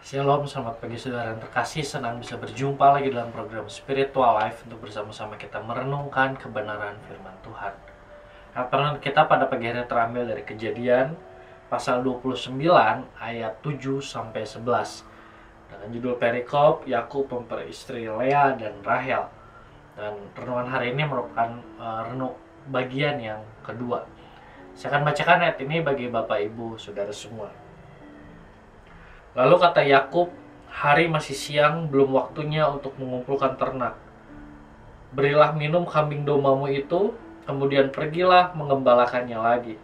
Shalom, selamat pagi saudara yang terkasih. Senang bisa berjumpa lagi dalam program Spiritual Life untuk bersama-sama kita merenungkan kebenaran firman Tuhan. Renungan kita pada pagi hari terambil dari Kejadian pasal 29 ayat 7 sampai 11. Dengan judul perikop Yakub memperistri Lea dan Rahel. Dan renungan hari ini merupakan uh, renung bagian yang kedua. Saya akan bacakan ayat ini bagi Bapak Ibu Saudara semua. Lalu kata Yakub, hari masih siang, belum waktunya untuk mengumpulkan ternak. Berilah minum kambing dombamu itu, kemudian pergilah mengembalakannya lagi.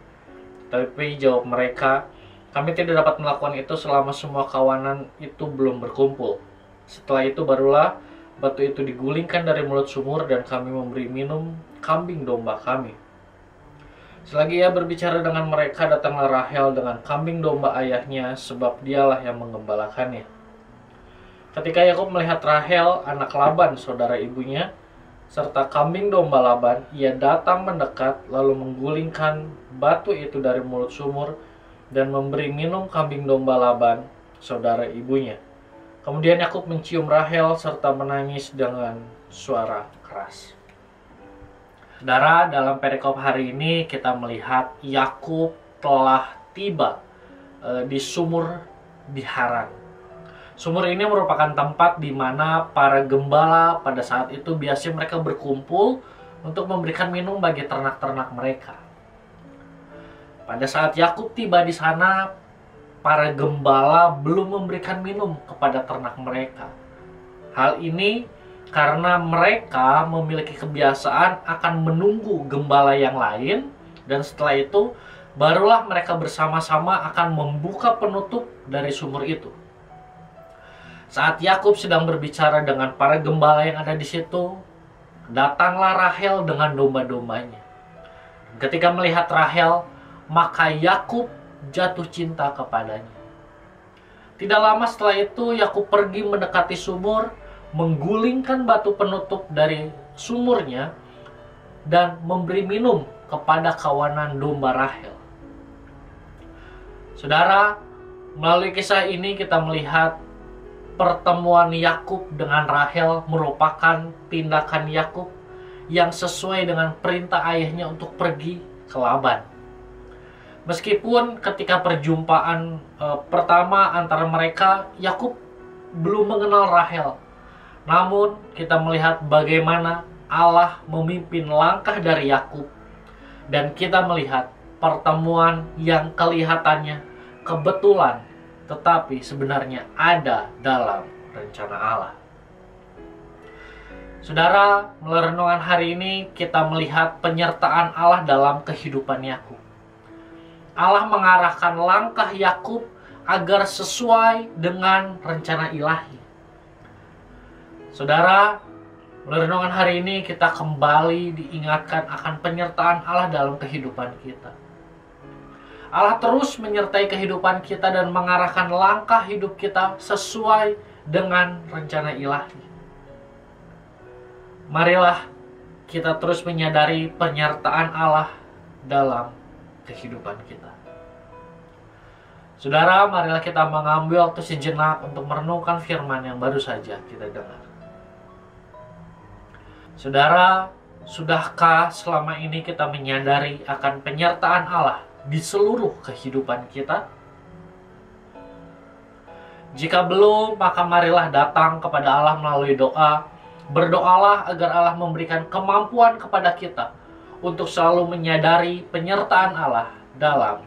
Tapi jawab mereka, kami tidak dapat melakukan itu selama semua kawanan itu belum berkumpul. Setelah itu barulah batu itu digulingkan dari mulut sumur dan kami memberi minum kambing domba kami. Selagi ia berbicara dengan mereka, datanglah Rahel dengan kambing domba ayahnya, sebab dialah yang mengembalakannya. Ketika Yakub melihat Rahel, anak Laban, saudara ibunya, serta kambing domba Laban, ia datang mendekat, lalu menggulingkan batu itu dari mulut sumur, dan memberi minum kambing domba Laban, saudara ibunya. Kemudian Yakub mencium Rahel serta menangis dengan suara keras. Saudara, dalam perikop hari ini kita melihat Yakub telah tiba e, di sumur di Haran. Sumur ini merupakan tempat di mana para gembala pada saat itu biasanya mereka berkumpul untuk memberikan minum bagi ternak-ternak mereka. Pada saat Yakub tiba di sana, para gembala belum memberikan minum kepada ternak mereka. Hal ini karena mereka memiliki kebiasaan akan menunggu gembala yang lain dan setelah itu barulah mereka bersama-sama akan membuka penutup dari sumur itu. Saat Yakub sedang berbicara dengan para gembala yang ada di situ, datanglah Rahel dengan domba-dombanya. Ketika melihat Rahel, maka Yakub jatuh cinta kepadanya. Tidak lama setelah itu Yakub pergi mendekati sumur menggulingkan batu penutup dari sumurnya dan memberi minum kepada kawanan domba Rahel. Saudara, melalui kisah ini kita melihat pertemuan Yakub dengan Rahel merupakan tindakan Yakub yang sesuai dengan perintah ayahnya untuk pergi ke Laban. Meskipun ketika perjumpaan e, pertama antara mereka Yakub belum mengenal Rahel, namun kita melihat bagaimana Allah memimpin langkah dari Yakub dan kita melihat pertemuan yang kelihatannya kebetulan tetapi sebenarnya ada dalam rencana Allah. Saudara, melalui hari ini kita melihat penyertaan Allah dalam kehidupan Yakub. Allah mengarahkan langkah Yakub agar sesuai dengan rencana ilahi. Saudara, melalui renungan hari ini kita kembali diingatkan akan penyertaan Allah dalam kehidupan kita. Allah terus menyertai kehidupan kita dan mengarahkan langkah hidup kita sesuai dengan rencana ilahi. Marilah kita terus menyadari penyertaan Allah dalam kehidupan kita. Saudara, marilah kita mengambil waktu sejenak untuk merenungkan firman yang baru saja kita dengar. Saudara, sudahkah selama ini kita menyadari akan penyertaan Allah di seluruh kehidupan kita? Jika belum, maka marilah datang kepada Allah melalui doa. Berdoalah agar Allah memberikan kemampuan kepada kita untuk selalu menyadari penyertaan Allah dalam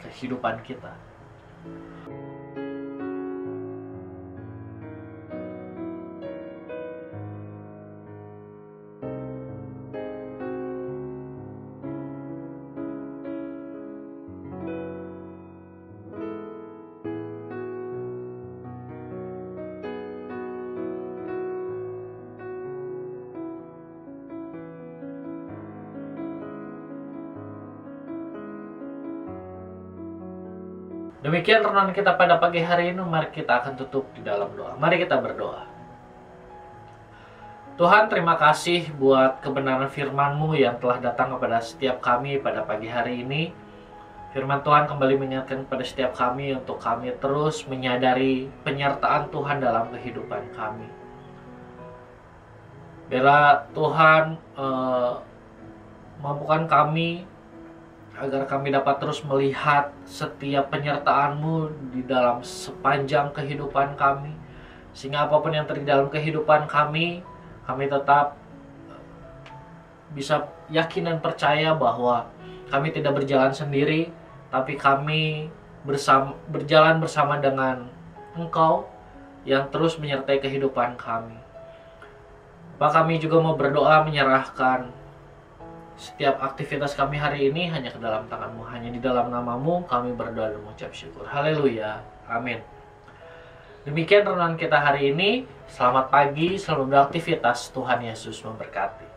kehidupan kita. Demikian renungan kita pada pagi hari ini. Mari kita akan tutup di dalam doa. Mari kita berdoa. Tuhan terima kasih buat kebenaran firman-Mu yang telah datang kepada setiap kami pada pagi hari ini. Firman Tuhan kembali mengingatkan kepada setiap kami untuk kami terus menyadari penyertaan Tuhan dalam kehidupan kami. Bila Tuhan eh, mampukan kami agar kami dapat terus melihat setiap penyertaan-Mu di dalam sepanjang kehidupan kami. Sehingga apa pun yang terjadi dalam kehidupan kami, kami tetap bisa yakin dan percaya bahwa kami tidak berjalan sendiri, tapi kami bersama, berjalan bersama dengan Engkau yang terus menyertai kehidupan kami. Pak kami juga mau berdoa menyerahkan setiap aktivitas kami hari ini hanya ke dalam tanganmu, hanya di dalam namamu kami berdoa dan mengucap syukur. Haleluya. Amin. Demikian renungan kita hari ini. Selamat pagi, selamat beraktivitas. Tuhan Yesus memberkati.